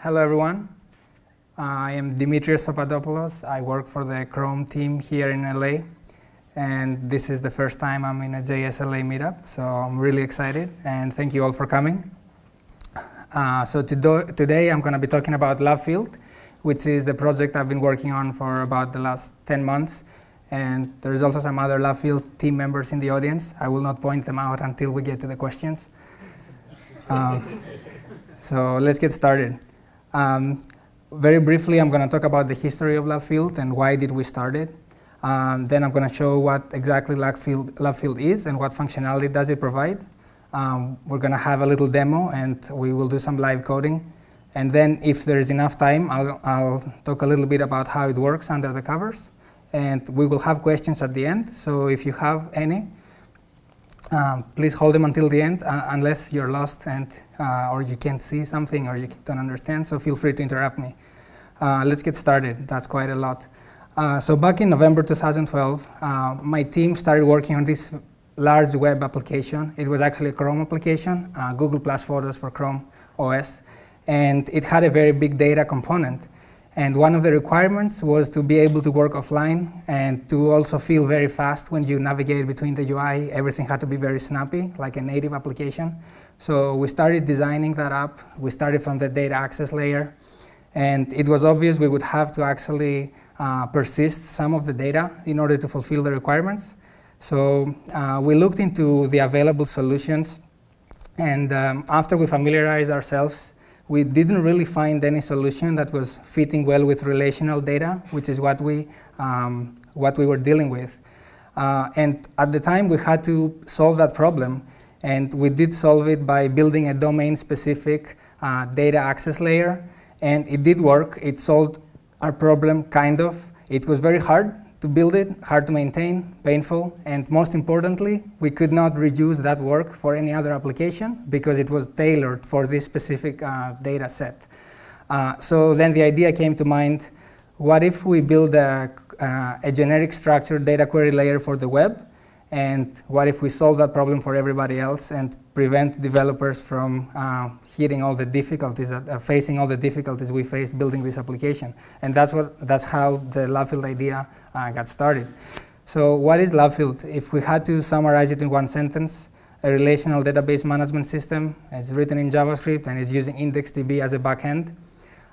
Hello, everyone. I am Demetrios Papadopoulos. I work for the Chrome team here in LA. And this is the first time I'm in a JSLA meetup, so I'm really excited. And thank you all for coming. Uh, so to today, I'm going to be talking about Lovefield, which is the project I've been working on for about the last 10 months. And there's also some other Lovefield team members in the audience. I will not point them out until we get to the questions. Um, so let's get started. Um, very briefly, I'm going to talk about the history of Lovefield and why did we start it. Um, then I'm going to show what exactly Lovefield, Lovefield is and what functionality does it provide. Um, we're going to have a little demo and we will do some live coding. And then if there is enough time, I'll, I'll talk a little bit about how it works under the covers. And we will have questions at the end. So if you have any, um, please hold them until the end, uh, unless you're lost and uh, or you can't see something or you don't understand. So feel free to interrupt me. Uh, let's get started. That's quite a lot. Uh, so back in November 2012, uh, my team started working on this large web application. It was actually a Chrome application, uh, Google Plus Photos for Chrome OS, and it had a very big data component. And one of the requirements was to be able to work offline and to also feel very fast when you navigate between the UI. Everything had to be very snappy, like a native application. So we started designing that app. We started from the data access layer. And it was obvious we would have to actually uh, persist some of the data in order to fulfill the requirements. So uh, we looked into the available solutions. And um, after we familiarized ourselves we didn't really find any solution that was fitting well with relational data, which is what we, um, what we were dealing with. Uh, and at the time, we had to solve that problem. And we did solve it by building a domain-specific uh, data access layer. And it did work. It solved our problem, kind of. It was very hard, to build it, hard to maintain, painful, and most importantly, we could not reuse that work for any other application because it was tailored for this specific uh, data set. Uh, so then the idea came to mind, what if we build a, uh, a generic structured data query layer for the web and what if we solve that problem for everybody else and prevent developers from uh, hitting all the difficulties, that, uh, facing all the difficulties we faced building this application? And that's, what, that's how the Lovefield idea uh, got started. So what is Lovefield? If we had to summarize it in one sentence, a relational database management system is written in JavaScript and is using IndexedDB as a backend.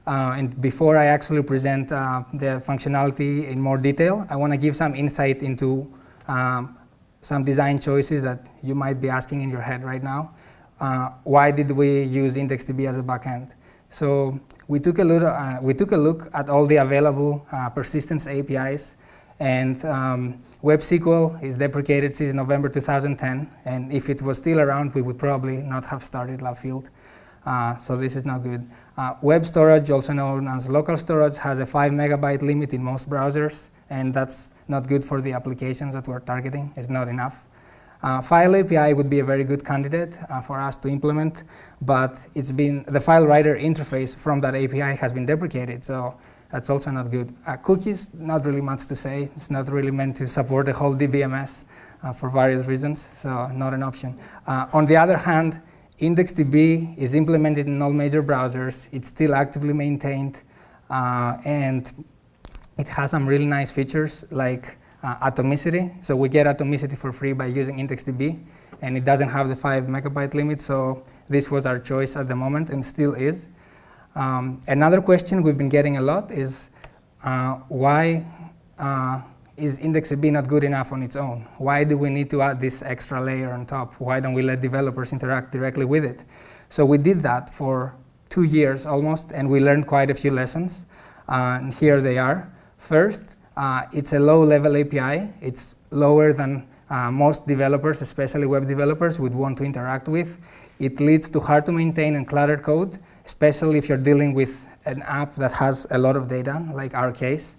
Uh, and before I actually present uh, the functionality in more detail, I want to give some insight into um, some design choices that you might be asking in your head right now. Uh, why did we use IndexedDB as a backend? So we took a look, uh, we took a look at all the available uh, persistence APIs, and um, WebSQL is deprecated since November 2010, and if it was still around, we would probably not have started Lovefield. Uh, so this is not good. Uh, web storage, also known as local storage, has a 5 megabyte limit in most browsers, and that's not good for the applications that we're targeting. It's not enough. Uh, file API would be a very good candidate uh, for us to implement, but it's been the file writer interface from that API has been deprecated, so that's also not good. Uh, cookies, not really much to say. It's not really meant to support the whole DBMS uh, for various reasons, so not an option. on the other hand, IndexedDB is implemented in all major browsers. It's still actively maintained, uh, and it has some really nice features like uh, atomicity. So we get atomicity for free by using IndexedDB, and it doesn't have the 5 megabyte limit, so this was our choice at the moment and still is. Um, another question we've been getting a lot is uh, why uh, is IndexedDB not good enough on its own? Why do we need to add this extra layer on top? Why don't we let developers interact directly with it? So we did that for two years almost, and we learned quite a few lessons. Uh, and here they are. First, uh, it's a low-level API. It's lower than uh, most developers, especially web developers, would want to interact with. It leads to hard to maintain and cluttered code, especially if you're dealing with an app that has a lot of data, like our case.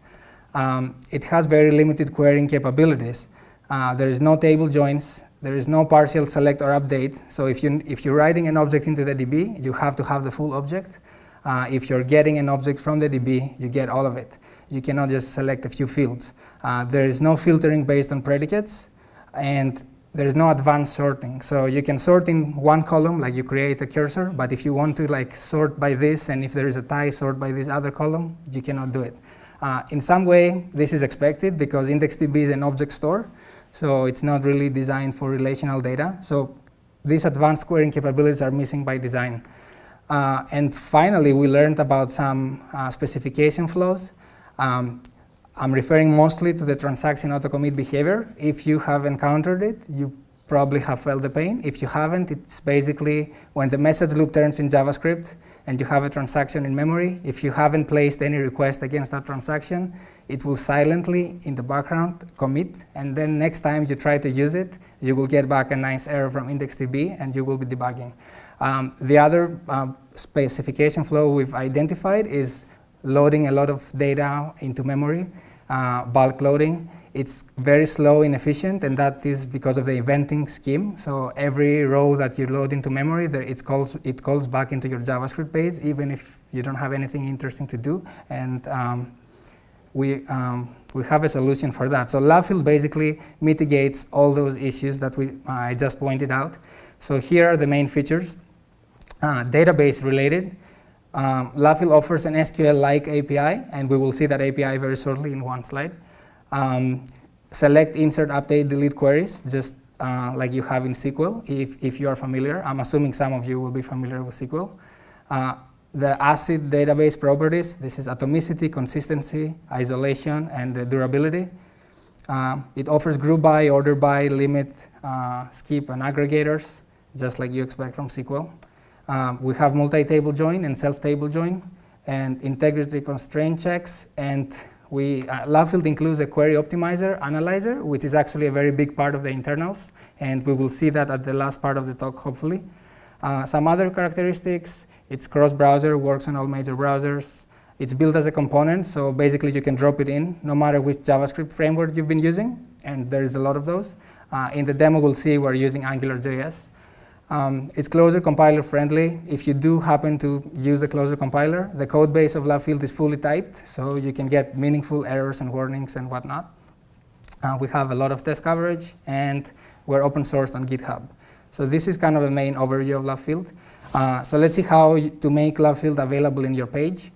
Um, it has very limited querying capabilities. Uh, there is no table joins. There is no partial select or update. So if, you, if you're writing an object into the DB, you have to have the full object. Uh, if you're getting an object from the DB, you get all of it. You cannot just select a few fields. Uh, there is no filtering based on predicates. And there is no advanced sorting. So you can sort in one column, like you create a cursor, but if you want to like sort by this, and if there is a tie, sort by this other column, you cannot do it. Uh, in some way, this is expected because IndexedDB is an object store, so it's not really designed for relational data. So these advanced querying capabilities are missing by design. Uh, and finally, we learned about some uh, specification flaws. Um, I'm referring mostly to the transaction auto-commit behavior. If you have encountered it, you probably have felt the pain. If you haven't, it's basically when the message loop turns in JavaScript and you have a transaction in memory, if you haven't placed any request against that transaction, it will silently, in the background, commit, and then next time you try to use it, you will get back a nice error from IndexedDB, and you will be debugging. Um, the other uh, specification flow we've identified is loading a lot of data into memory, uh, bulk loading. It's very slow, inefficient, and that is because of the eventing scheme. So every row that you load into memory, it, calls, it calls back into your JavaScript page, even if you don't have anything interesting to do. And um, we, um, we have a solution for that. So LoveField basically mitigates all those issues that we, uh, I just pointed out. So here are the main features. Uh, database related. Um, offers an SQL-like API, and we will see that API very shortly in one slide. Um, select, insert, update, delete queries, just uh, like you have in SQL, if, if you are familiar. I'm assuming some of you will be familiar with SQL. Uh, the ACID database properties, this is atomicity, consistency, isolation, and the durability. Uh, it offers group by, order by, limit, uh, skip, and aggregators, just like you expect from SQL. Um, we have multi-table join and self-table join, and integrity constraint checks, and we, uh, includes a query optimizer analyzer, which is actually a very big part of the internals, and we will see that at the last part of the talk, hopefully. Uh, some other characteristics, it's cross-browser, works on all major browsers. It's built as a component, so basically you can drop it in no matter which JavaScript framework you've been using, and there's a lot of those. Uh, in the demo, we'll see we're using AngularJS. Um, it's Closure compiler friendly. If you do happen to use the Closure compiler, the code base of LoveField is fully typed, so you can get meaningful errors and warnings and whatnot. Uh, we have a lot of test coverage, and we're open sourced on GitHub. So this is kind of a main overview of LoveField. Uh, so let's see how to make LoveField available in your page.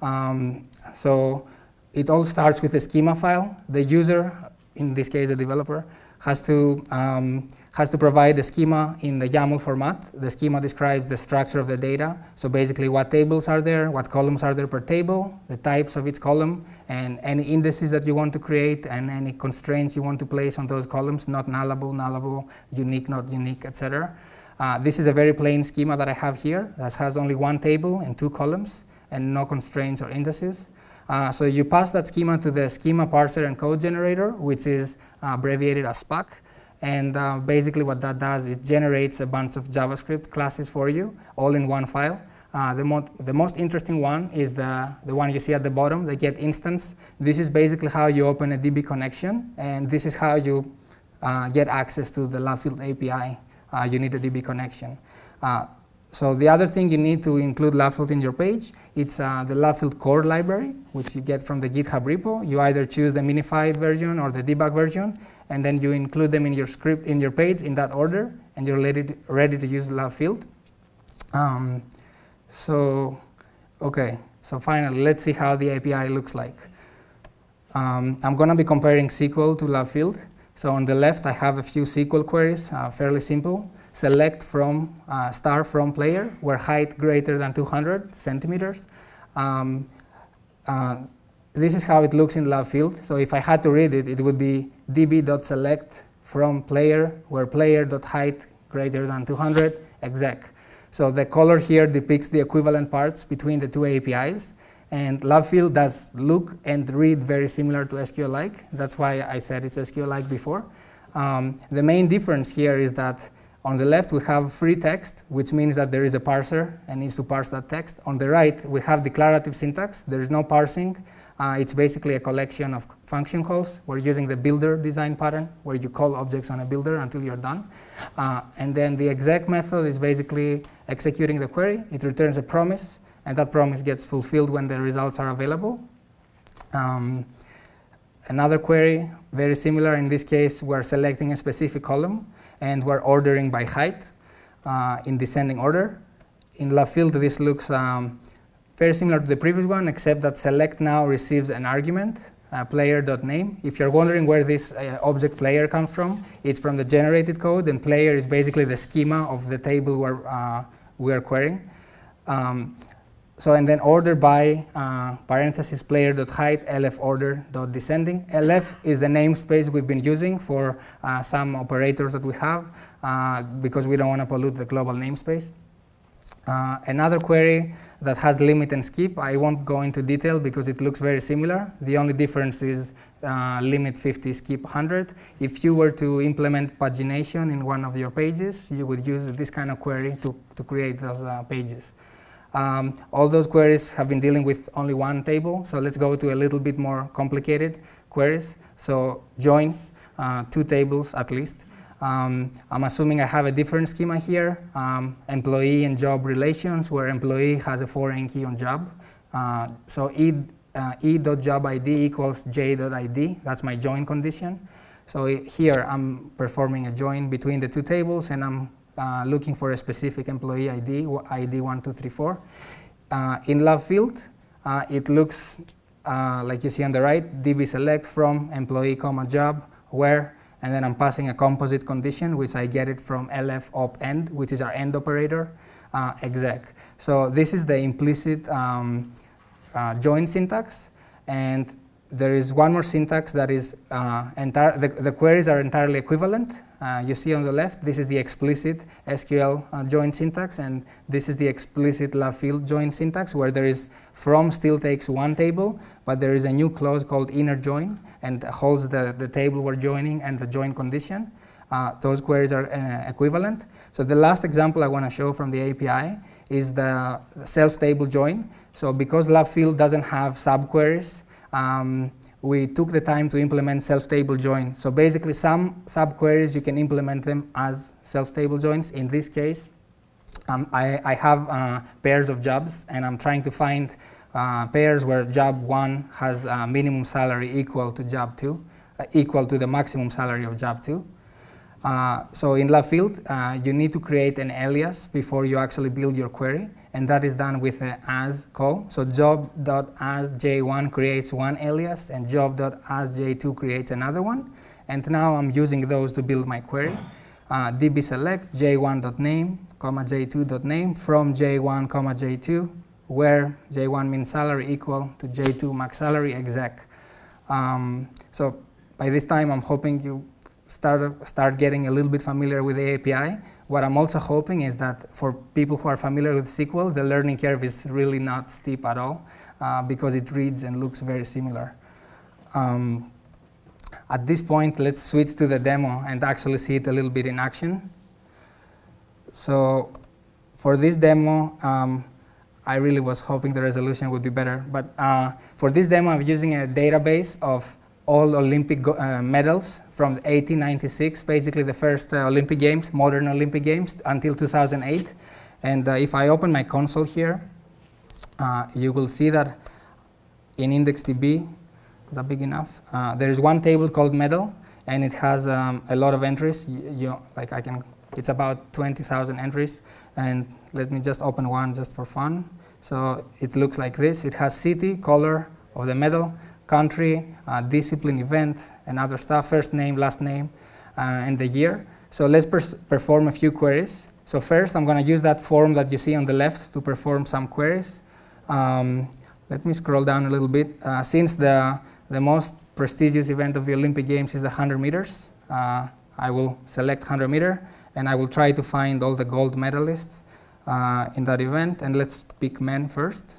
Um, so it all starts with a schema file. The user, in this case the developer, has to um, has to provide the schema in the YAML format. The schema describes the structure of the data. So basically what tables are there, what columns are there per table, the types of each column, and any indices that you want to create, and any constraints you want to place on those columns, not nullable, nullable, unique, not unique, etc. Uh, this is a very plain schema that I have here that has only one table and two columns and no constraints or indices. Uh, so you pass that schema to the schema parser and code generator, which is uh, abbreviated as SPAC. And uh, basically what that does is generates a bunch of JavaScript classes for you, all in one file. Uh, the, mo the, most interesting one is the, the one you see at the bottom, the get instance. This is basically how you open a DB connection, and this is how you uh, get access to the LoveField API. Uh, you need a DB connection. So the other thing you need to include LoveField in your page, it's uh, the LoveField core library, which you get from the GitHub repo. You either choose the minified version or the debug version, and then you include them in your script, in your page in that order, and you're ready to, ready to use LoveField. Um, so, okay, so finally, let's see how the API looks like. Um, I'm going to be comparing SQL to LoveField. So on the left, I have a few SQL queries, uh, fairly simple select from uh, star from player where height greater than 200 centimeters. Um, uh, this is how it looks in Love Field. So if I had to read it, it would be db.select from player where player.height greater than 200 exec. So the color here depicts the equivalent parts between the two APIs. And LoveField does look and read very similar to SQL-like. That's why I said it's SQL-like before. Um, the main difference here is that on the left, we have free text, which means that there is a parser and needs to parse that text. On the right, we have declarative syntax. There is no parsing. Uh, it's basically a collection of function calls. We're using the builder design pattern, where you call objects on a builder until you're done. Uh, and then the exec method is basically executing the query. It returns a promise, and that promise gets fulfilled when the results are available. Um, another query, very similar. In this case, we're selecting a specific column, and we're ordering by height uh, in descending order. In Lovefield, this looks um, very similar to the previous one, except that select now receives an argument, uh, player.name. If you're wondering where this uh, object player comes from, it's from the generated code, and player is basically the schema of the table we're, uh, we are querying. Um, so and then order by uh, parenthesis player.height lf order dot descending. lf is the namespace we've been using for uh, some operators that we have uh, because we don't want to pollute the global namespace. Uh, another query that has limit and skip, I won't go into detail because it looks very similar. The only difference is uh, limit 50, skip 100. If you were to implement pagination in one of your pages, you would use this kind of query to, to create those uh, pages. Um, all those queries have been dealing with only one table, so let's go to a little bit more complicated queries. So joins, uh, two tables at least. Um, I'm assuming I have a different schema here, um, employee and job relations, where employee has a foreign key on job. Uh, so e, uh, e.jobid equals j.id, that's my join condition. So here I'm performing a join between the two tables and I'm uh, looking for a specific employee ID, ID 1234. Uh, in LoveField, uh, it looks uh, like you see on the right, db select from employee comma job where, and then I'm passing a composite condition, which I get it from lf op end, which is our end operator, uh, exec. So this is the implicit um, join syntax, and there is one more syntax that is uh, entire, the, the, queries are entirely equivalent. Uh, you see on the left, this is the explicit SQL uh, join syntax, and this is the explicit Love Field join syntax, where there is from still takes one table, but there is a new clause called inner join, and holds the, the table we're joining and the join condition. Uh, those queries are uh, equivalent. So the last example I want to show from the API is the self-table join. So because love field doesn't have subqueries, um, we took the time to implement self-table join. So basically some subqueries, you can implement them as self-table joins. In this case, um, I, I, have uh, pairs of jobs and I'm trying to find uh, pairs where job one has a minimum salary equal to job two, uh, equal to the maximum salary of job two. Uh, so in LoveField, uh, you need to create an alias before you actually build your query, and that is done with an as call. So job.asj1 creates one alias, and job.asj2 creates another one. And now I'm using those to build my query. Uh, db select j1.name, comma j2.name from j1, comma j2, where j1 means salary equal to j2 max salary exec. Um, so by this time, I'm hoping you start, start getting a little bit familiar with the API. What I'm also hoping is that for people who are familiar with SQL, the learning curve is really not steep at all uh, because it reads and looks very similar. Um, at this point, let's switch to the demo and actually see it a little bit in action. So for this demo, um, I really was hoping the resolution would be better. But uh, for this demo, I'm using a database of all Olympic uh, medals from 1896, basically the first uh, Olympic Games, modern Olympic Games, until 2008. And uh, if I open my console here, uh, you will see that in IndexedDB, is that big enough? Uh, there is one table called medal, and it has um, a lot of entries. You, you, like I can, it's about 20,000 entries. And let me just open one just for fun. So it looks like this. It has city, color of the medal, country, uh, discipline, event, and other stuff, first name, last name, uh, and the year. So let's perform a few queries. So first, I'm going to use that form that you see on the left to perform some queries. Um, let me scroll down a little bit. Uh, since the, the most prestigious event of the Olympic Games is the 100 meters, uh, I will select 100 meter, and I will try to find all the gold medalists uh, in that event. And let's pick men first.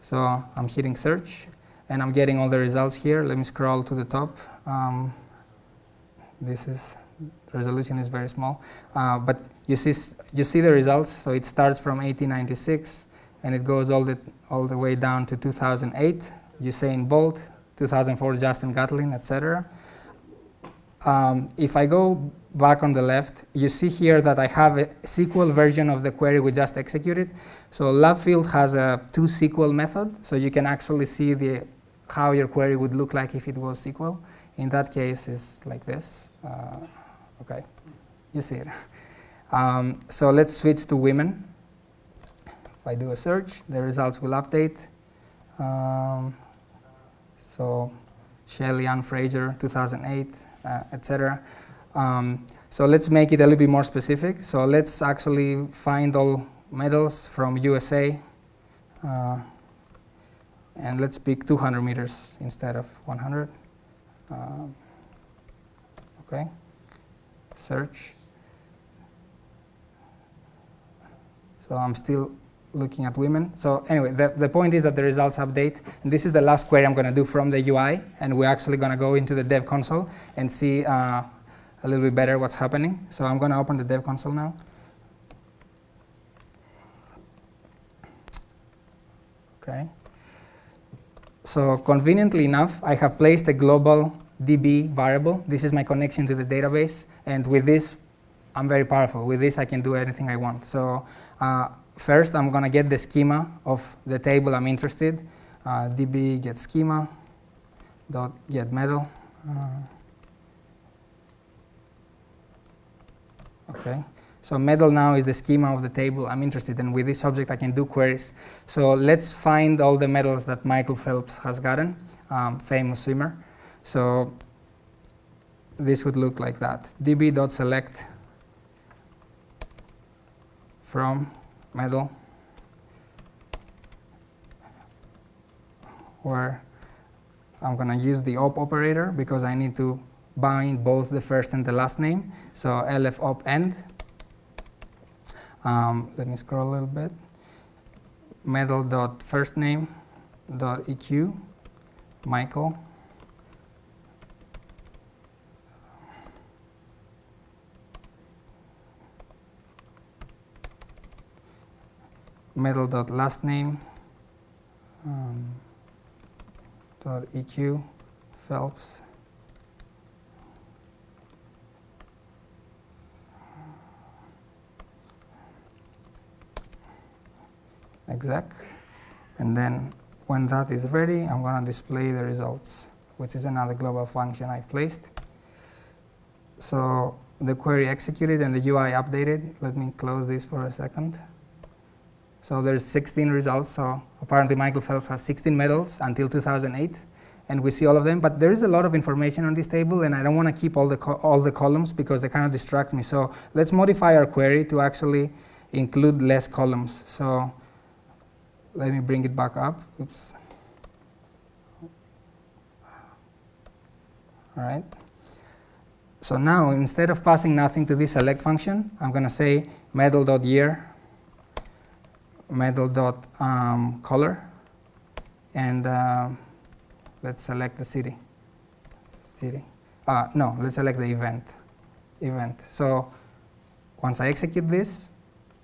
So I'm hitting search and I'm getting all the results here. Let me scroll to the top. Um, this is resolution is very small, uh, but you see you see the results. So it starts from 1896 and it goes all the all the way down to 2008. Usain Bolt, 2004 Justin Gatlin, etc. Um, if I go back on the left, you see here that I have a SQL version of the query we just executed. So LoveField has a to SQL method, so you can actually see the how your query would look like if it was SQL. In that case, it's like this. Uh, okay, you see it. Um, so let's switch to women. If I do a search, the results will update. Um, so Shelly Ann Fraser, 2008, uh, etc. Um, so let's make it a little bit more specific. So let's actually find all medals from USA. Uh, and let's pick 200 meters instead of 100. Um, okay, search. So I'm still looking at women. So anyway, the, the point is that the results update. And this is the last query I'm going to do from the UI. And we're actually going to go into the dev console and see uh, a little bit better what's happening. So I'm going to open the dev console now. Okay. So conveniently enough, I have placed a global DB variable. This is my connection to the database. And with this, I'm very powerful. With this, I can do anything I want. So uh, first, I'm going to get the schema of the table I'm interested. Uh, db get schema dot get medal. Uh, okay. So medal now is the schema of the table I'm interested in. With this object, I can do queries. So let's find all the medals that Michael Phelps has gotten, um, famous swimmer. So this would look like that. db.select from medal where I'm going to use the op operator because I need to bind both the first and the last name. So lf op end um, let me scroll a little bit. Medal dot first name dot eq Michael. Medal dot last name um, dot eq Phelps. exec. And then when that is ready, I'm going to display the results, which is another global function I've placed. So the query executed and the UI updated. Let me close this for a second. So there's 16 results. So apparently Michael Phelps has 16 medals until 2008. And we see all of them. But there is a lot of information on this table, and I don't want to keep all the, all the columns because they kind of distract me. So let's modify our query to actually include less columns. So let me bring it back up. Oops. All right. So now, instead of passing nothing to this select function, I'm going to say medal.year, medal.color, um, color and uh, let's select the city. City. Uh, no, let's select the event. Event. So once I execute this,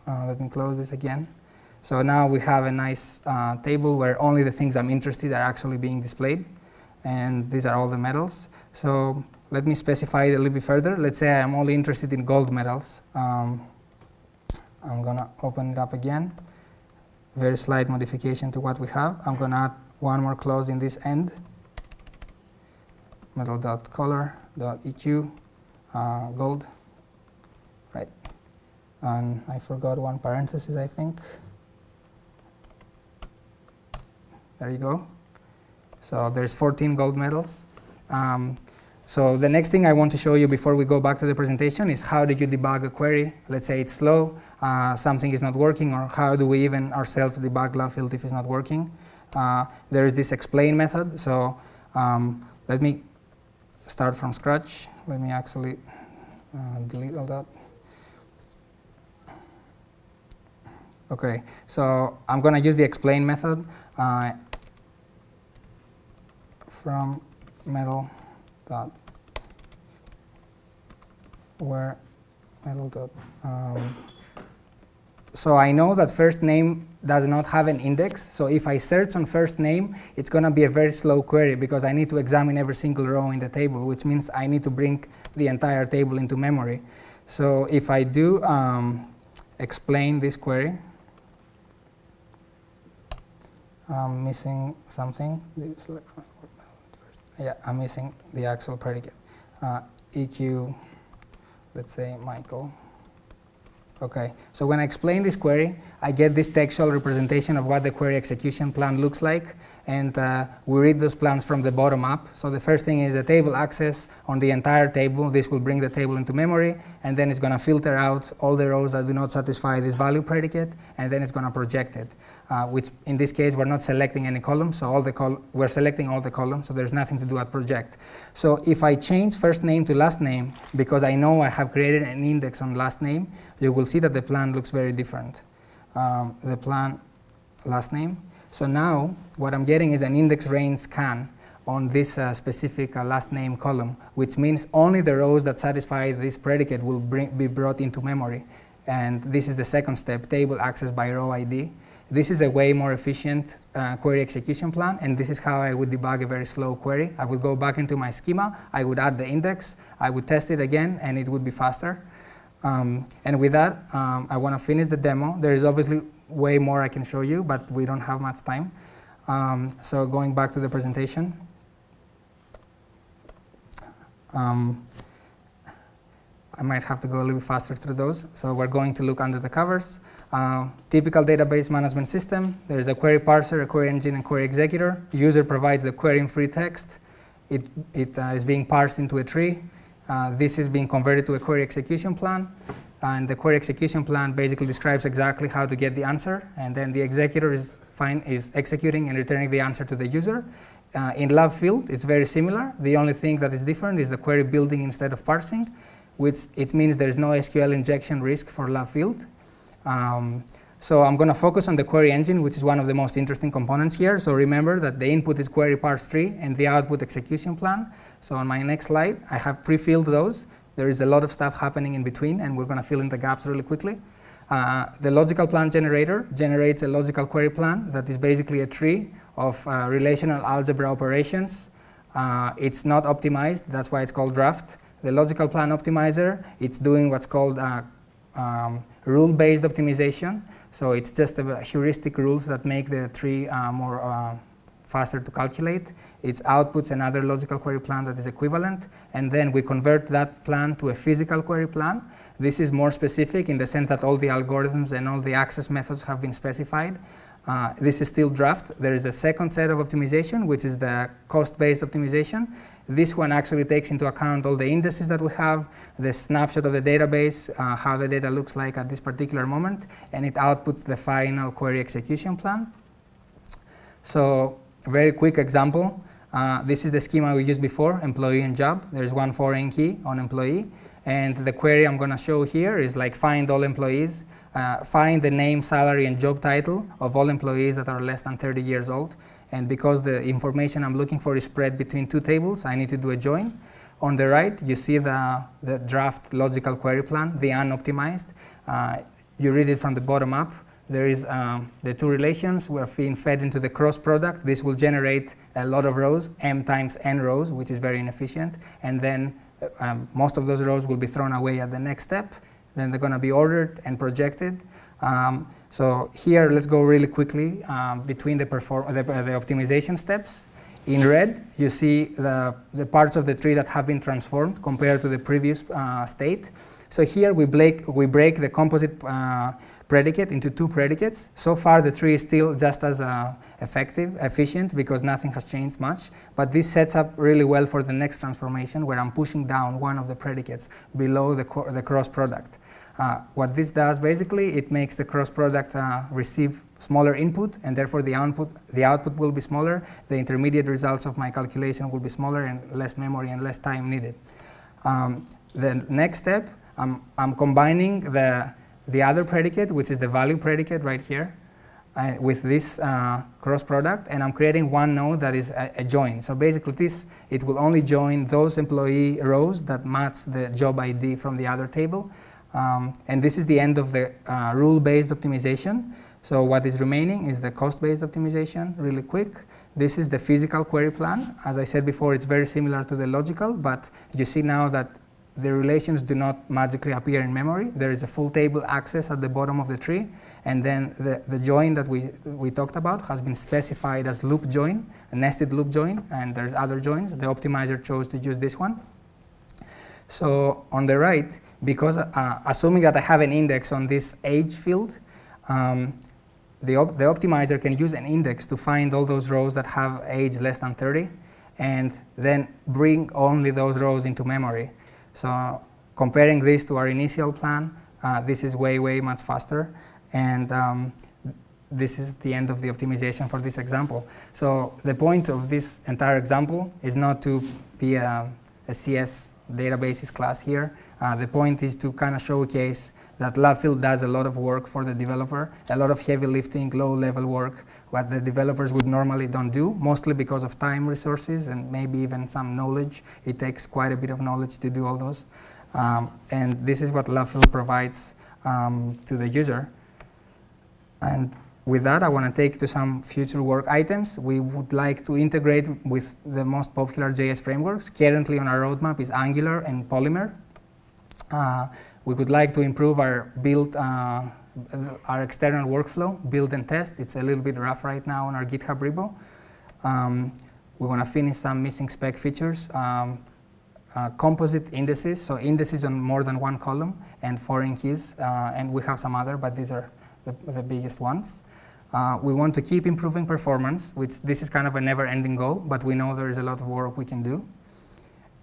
uh, let me close this again. So now we have a nice uh, table where only the things I'm interested are actually being displayed. And these are all the medals. So let me specify it a little bit further. Let's say I'm only interested in gold medals. Um, I'm to open it up again. Very slight modification to what we have. I'm going to add one more clause in this end. Medal.color.eq uh, gold. Right. And I forgot one parenthesis, I think. There you go. So there's 14 gold medals. Um, so the next thing I want to show you before we go back to the presentation is how do you debug a query? Let's say it's slow, uh, something is not working, or how do we even ourselves debug love field if it's not working? Uh, there is this explain method. So um, let me start from scratch. Let me actually uh, delete all that. Okay, so I'm going to use the explain method. Uh, from medal dot where um, so I know that first name does not have an index. So if I search on first name, it's going to be a very slow query because I need to examine every single row in the table, which means I need to bring the entire table into memory. So if I do um, explain this query, I'm missing something. Yeah, I'm missing the actual predicate. Uh, EQ, let's say Michael. Okay, so when I explain this query, I get this textual representation of what the query execution plan looks like, and uh, we read those plans from the bottom up. So the first thing is a table access on the entire table. This will bring the table into memory, and then it's going to filter out all the rows that do not satisfy this value predicate, and then it's going to project it, uh, which in this case, we're not selecting any columns, so all the col we're selecting all the columns, so there's nothing to do at project. So if I change first name to last name, because I know I have created an index on last name, you will see that the plan looks very different. Um, the plan last name. So now what I'm getting is an index range scan on this uh, specific uh, last name column, which means only the rows that satisfy this predicate will bring, be brought into memory. And this is the second step, table access by row ID. This is a way more efficient uh, query execution plan, and this is how I would debug a very slow query. I would go back into my schema, I would add the index, I would test it again, and it would be faster. Um, and with that, um, I want to finish the demo. There is obviously way more I can show you, but we don't have much time. Um, so going back to the presentation. Um, I might have to go a little faster through those. So we're going to look under the covers. Uh, typical database management system. There is a query parser, a query engine, and query executor. User provides the query in free text. It, it uh, is being parsed into a tree. Uh, this is being converted to a query execution plan. And the query execution plan basically describes exactly how to get the answer. And then the executor is, fine, is executing and returning the answer to the user. Uh, in love field, it's very similar. The only thing that is different is the query building instead of parsing, which it means there is no SQL injection risk for love field. Um, so I'm going to focus on the query engine, which is one of the most interesting components here. So remember that the input is query parse tree and the output execution plan. So on my next slide, I have pre-filled those. There is a lot of stuff happening in between, and we're going to fill in the gaps really quickly. Uh, the logical plan generator generates a logical query plan that is basically a tree of uh, relational algebra operations. Uh, it's not optimized, that's why it's called draft. The logical plan optimizer, it's doing what's called uh, um, rule-based optimization. So it's just heuristic rules that make the tree uh, more uh, faster to calculate. It outputs another logical query plan that is equivalent, and then we convert that plan to a physical query plan. This is more specific in the sense that all the algorithms and all the access methods have been specified. Uh, this is still draft. There is a second set of optimization, which is the cost-based optimization. This one actually takes into account all the indices that we have, the snapshot of the database, uh, how the data looks like at this particular moment, and it outputs the final query execution plan. So very quick example. Uh, this is the schema we used before, employee and job. There's one foreign key on employee. And the query I'm going to show here is like find all employees, uh, find the name, salary, and job title of all employees that are less than 30 years old. And because the information I'm looking for is spread between two tables, I need to do a join. On the right, you see the, the draft logical query plan, the unoptimized. Uh, you read it from the bottom up. There is um, the two relations were being fed into the cross product. This will generate a lot of rows, m times n rows, which is very inefficient. And then um, most of those rows will be thrown away at the next step. Then they're going to be ordered and projected. Um, so here, let's go really quickly um, between the, the, the, optimization steps. In red, you see the, the parts of the tree that have been transformed compared to the previous uh, state. So here we break, we break the composite uh, predicate into two predicates. So far the tree is still just as uh, effective, efficient, because nothing has changed much. But this sets up really well for the next transformation where I'm pushing down one of the predicates below the, the cross product. Uh, what this does basically, it makes the cross product uh, receive smaller input and therefore the output, the output will be smaller. The intermediate results of my calculation will be smaller and less memory and less time needed. Um, the next step I'm, I'm combining the, the other predicate, which is the value predicate right here, uh, with this uh, cross product, and I'm creating one node that is a, a, join. So basically this, it will only join those employee rows that match the job ID from the other table. Um, and this is the end of the uh, rule-based optimization. So what is remaining is the cost-based optimization, really quick. This is the physical query plan. As I said before, it's very similar to the logical, but you see now that the relations do not magically appear in memory. There is a full table access at the bottom of the tree, and then the, the join that we, we talked about has been specified as loop join, a nested loop join, and there's other joins. The optimizer chose to use this one. So on the right, because uh, assuming that I have an index on this age field, um, the, op the optimizer can use an index to find all those rows that have age less than 30, and then bring only those rows into memory. So comparing this to our initial plan, uh, this is way, way much faster. And um, this is the end of the optimization for this example. So the point of this entire example is not to be a, a CS databases class here. Uh, the point is to kind of showcase that Lovefield does a lot of work for the developer, a lot of heavy lifting, low-level work, what the developers would normally don't do, mostly because of time resources and maybe even some knowledge. It takes quite a bit of knowledge to do all those. Um, and this is what Lovefield provides um, to the user. And with that, I want to take to some future work items. We would like to integrate with the most popular JS frameworks. Currently on our roadmap is Angular and Polymer. Uh, we would like to improve our build, uh, our external workflow, build and test. It's a little bit rough right now on our GitHub repo. Um, we want to finish some missing spec features. Um, uh, composite indices, so indices on more than one column and foreign keys, uh, and we have some other, but these are the, the biggest ones. Uh, we want to keep improving performance, which this is kind of a never-ending goal, but we know there is a lot of work we can do.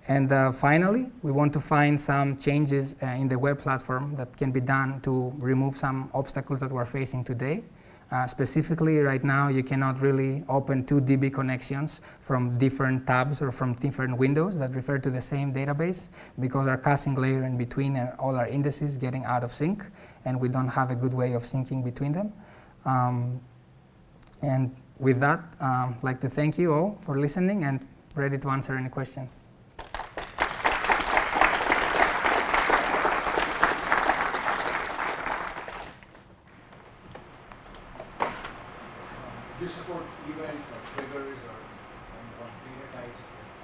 And uh, finally, we want to find some changes uh, in the web platform that can be done to remove some obstacles that we're facing today. Uh, specifically, right now, you cannot really open two DB connections from different tabs or from different windows that refer to the same database because our caching layer in between and all our indices getting out of sync, and we don't have a good way of syncing between them. Um, and with that, um, I'd like to thank you all for listening and ready to answer any questions. Do you support events like triggers or, or data types,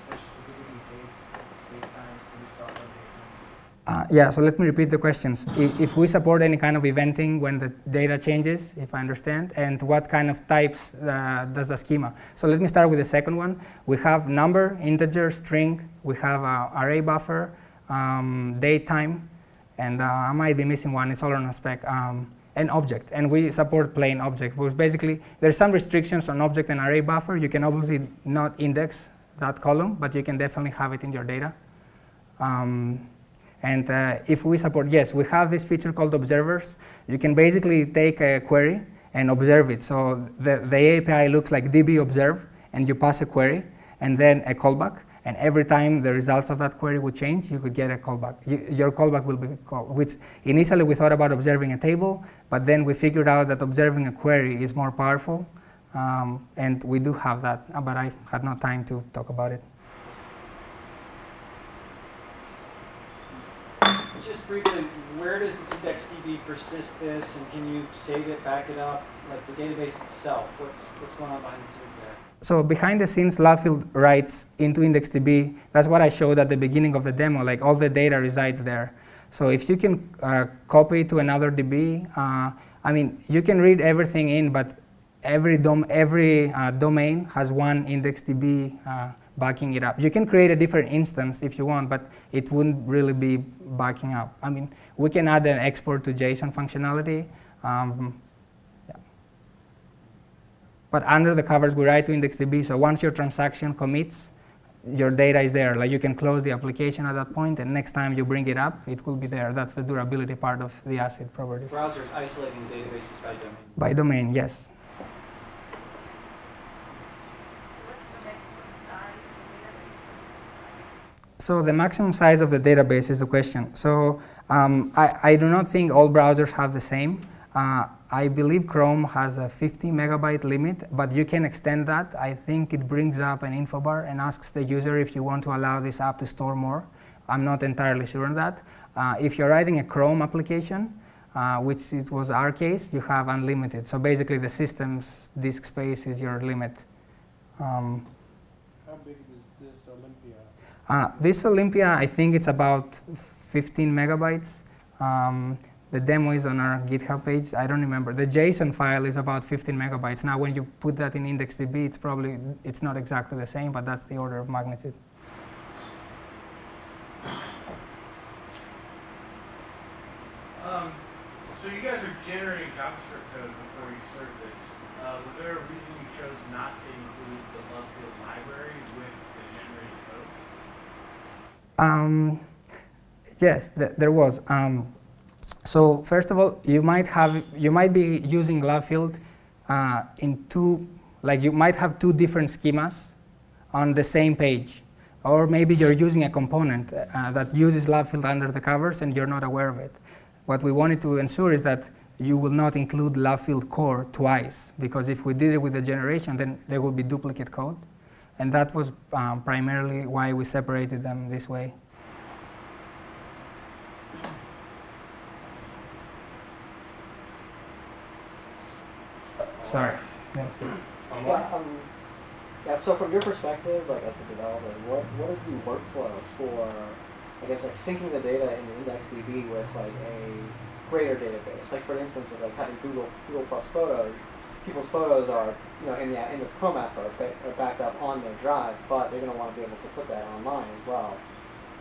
specifically dates, date times, can you start on date times? Uh, yeah, so let me repeat the questions. If, we support any kind of eventing when the data changes, if I understand, and what kind of types uh, does the schema? So let me start with the second one. We have number, integer, string. We have array buffer, um, date time, and uh, I might be missing one. It's all on a spec. Um, an object, and we support plain object, which basically there's some restrictions on object and array buffer. You can obviously not index that column, but you can definitely have it in your data. Um, and uh, if we support, yes, we have this feature called observers. You can basically take a query and observe it. So the, the API looks like db observe, and you pass a query, and then a callback. And every time the results of that query would change, you could get a callback. You, your callback will be called, which initially we thought about observing a table, but then we figured out that observing a query is more powerful. Um, and we do have that, but I had no time to talk about it. Just briefly, where does IndexedDB persist this, and can you save it, back it up, like the database itself? What's, what's going on behind the scenes there? so behind the scenes, Lovefield writes into IndexedDB. That's what I showed at the beginning of the demo. Like all the data resides there. So if you can uh, copy to another DB, uh, I mean, you can read everything in, but every, dom every uh, domain has one IndexedDB uh, backing it up. You can create a different instance if you want, but it wouldn't really be backing up. I mean, we can add an export to JSON functionality. Um, but under the covers, we write to IndexedDB. So once your transaction commits, your data is there. Like you can close the application at that point, and next time you bring it up, it will be there. That's the durability part of the ACID properties. Browsers isolating databases by domain. By domain, yes. So the maximum size of the database is the question. So um, I, I, do not think all browsers have the same. Uh, I believe Chrome has a 50 megabyte limit, but you can extend that. I think it brings up an info bar and asks the user if you want to allow this app to store more. I'm not entirely sure on that. Uh, if you're writing a Chrome application, uh, which it was our case, you have unlimited. So basically the system's disk space is your limit. Um, How big is this Olympia? Uh, this Olympia, I think it's about 15 megabytes. Um, the demo is on our GitHub page. I don't remember. The JSON file is about 15 megabytes. Now, when you put that in IndexedDB, it's probably it's not exactly the same, but that's the order of magnitude. Um, so you guys are generating JavaScript code before you serve this. Uh, was there a reason you chose not to include the love field library with the generated code? Um, yes, th there was. Um, so first of all, you might have you might be using Lovefield uh, in two, like you might have two different schemas on the same page, or maybe you're using a component uh, that uses Lovefield under the covers and you're not aware of it. What we wanted to ensure is that you will not include Lovefield core twice, because if we did it with the generation, then there would be duplicate code. And that was um, primarily why we separated them this way. Sorry. It. Yeah, um, yeah, so from your perspective, like as a developer, what, what is the workflow for, I guess, like syncing the data in IndexedDB with like a greater database? Like for instance, of like having Google Google Plus Photos, people's photos are, you know, in the in the Chrome app are, are backed up on their drive, but they're going to want to be able to put that online as well.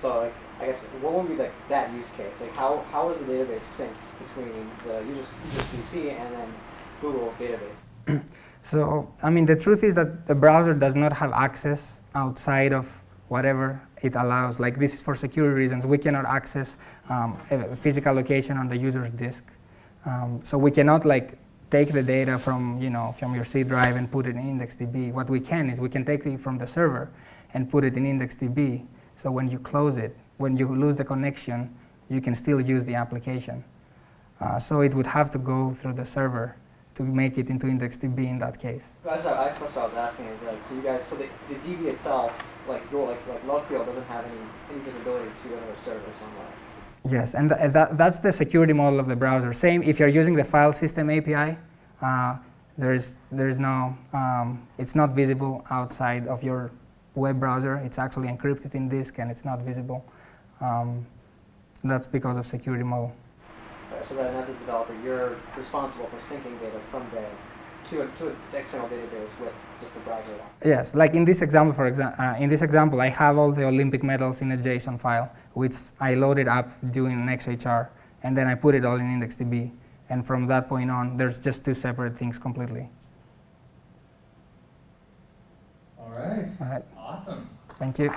So like, I guess, what would be like that use case? Like, how how is the database synced between the user's, user's PC and then Google's database? So, I mean, the truth is that the browser does not have access outside of whatever it allows. Like, this is for security reasons. We cannot access um, a physical location on the user's disk. Um, so we cannot, like, take the data from, you know, from your C drive and put it in IndexedDB. What we can is we can take it from the server and put it in IndexedDB. So when you close it, when you lose the connection, you can still use the application. Uh, so it would have to go through the server to make it into IndexedDB in that case. That's what, I was asking is like, so you guys, so the, the DB itself, like your, like, like Lovefield doesn't have any, any visibility to another server somewhere. Yes, and th that, that's the security model of the browser. Same if you're using the file system API, uh, there's, there's no, um, it's not visible outside of your web browser. It's actually encrypted in disk and it's not visible. Um, that's because of security model. So then as a developer, you're responsible for syncing data from there to, to an external database with just the browser. Yes, like in this example, for example, uh, in this example, I have all the Olympic medals in a JSON file, which I loaded up doing an XHR, and then I put it all in IndexedDB. And from that point on, there's just two separate things completely. All right. All right, Awesome. thank you.